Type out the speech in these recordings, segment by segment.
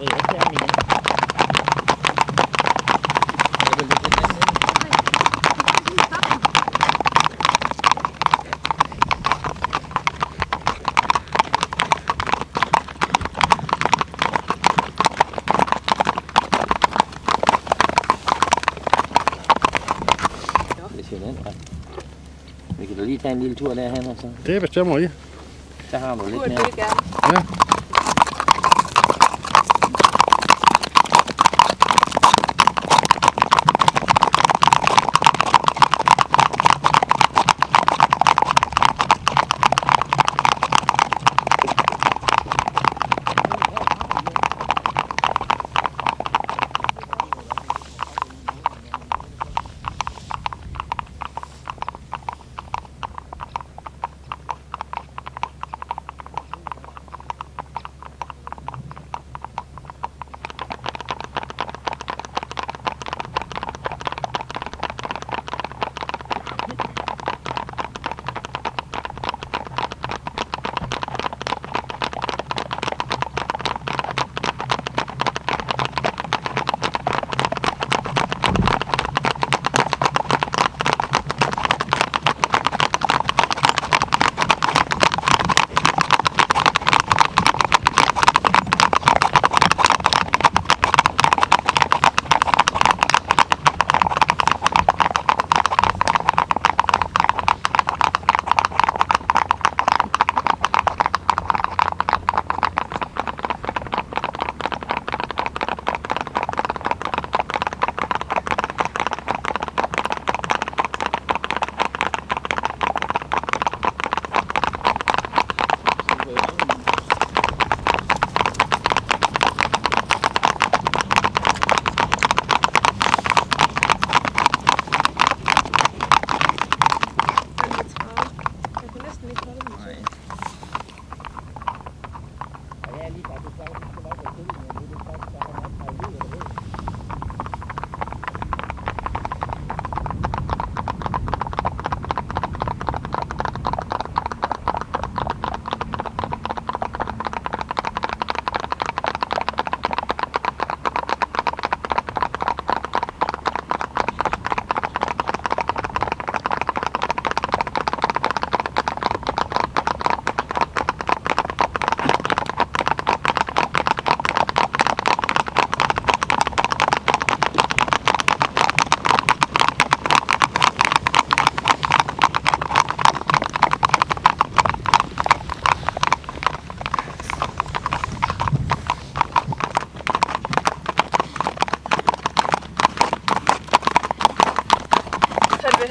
Riasannya. Vi kan da lige tage en lille tur derhen og så. Det bestemmer I. Så har du lidt mere. Det gerne. Ja.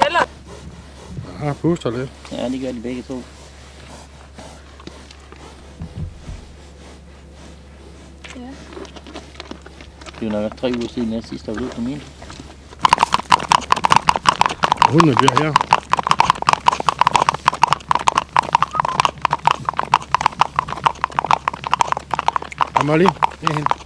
Hellere Ja, puster lidt. Ja, det gør de begge to. Ja. Det er jo nok tre uger siden, jeg sidst har været ude på min. Hundene bliver her. Amalie, det er hende.